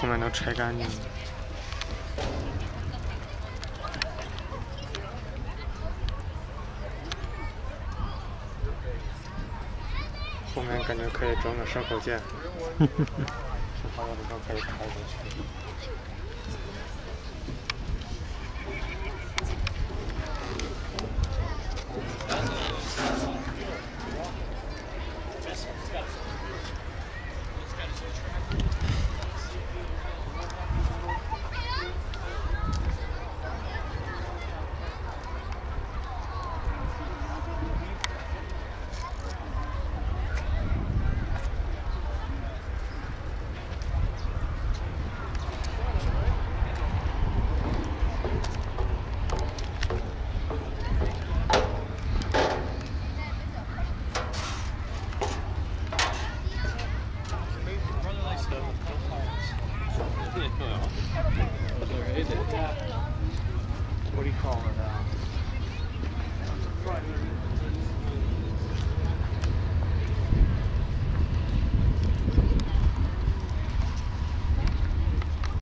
后面都拆干净了。后面感觉可以装个烧烤架，吃烤肉的时候可以开过去。What do you call it? Uh,